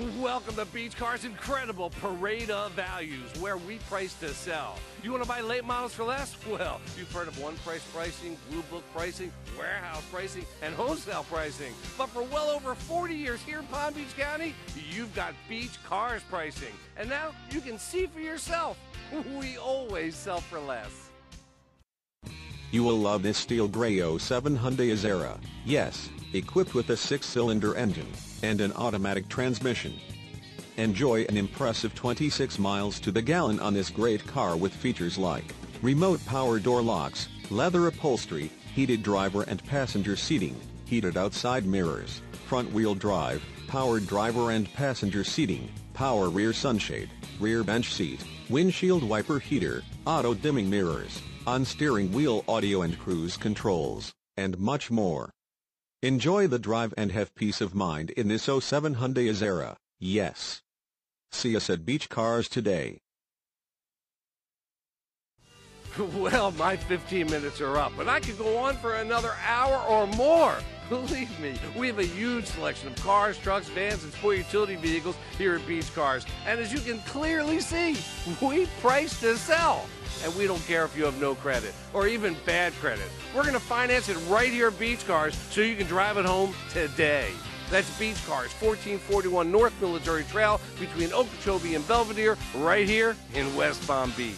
Welcome to Beach Car's incredible parade of values where we price to sell. You want to buy late models for less? Well, you've heard of one price pricing, blue book pricing, warehouse pricing, and wholesale pricing. But for well over 40 years here in Palm Beach County, you've got Beach Cars pricing. And now you can see for yourself. We always sell for less. You will love this steel gray 07 Hyundai Azera. Yes, equipped with a six-cylinder engine and an automatic transmission. Enjoy an impressive 26 miles to the gallon on this great car with features like remote power door locks, leather upholstery, heated driver and passenger seating, heated outside mirrors, front-wheel drive, powered driver and passenger seating, power rear sunshade, rear bench seat, windshield wiper heater, auto-dimming mirrors, on-steering wheel audio and cruise controls, and much more. Enjoy the drive and have peace of mind in this 07 Hyundai Azera, yes. See us at Beach Cars today. Well, my 15 minutes are up, and I could go on for another hour or more. Believe me, we have a huge selection of cars, trucks, vans, and sport utility vehicles here at Beach Cars. And as you can clearly see, we price to sell. And we don't care if you have no credit or even bad credit. We're going to finance it right here at Beach Cars so you can drive it home today. That's Beach Cars, 1441 North Military Trail between Okeechobee and Belvedere, right here in West Palm Beach.